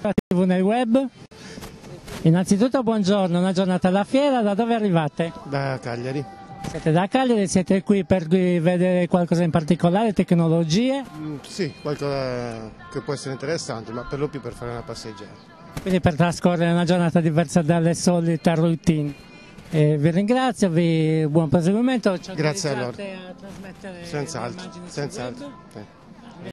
TV nel web. Innanzitutto buongiorno, una giornata alla fiera, da dove arrivate? Da Cagliari. Siete da Cagliari, siete qui per vedere qualcosa in particolare, tecnologie? Mm, sì, qualcosa che può essere interessante, ma per lo più per fare una passeggiata. Quindi per trascorrere una giornata diversa dalle solite routine. Eh, vi ringrazio, vi buon proseguimento. Ci Grazie a loro. a trasmettere Senz'altro, immagini senz'altro. web?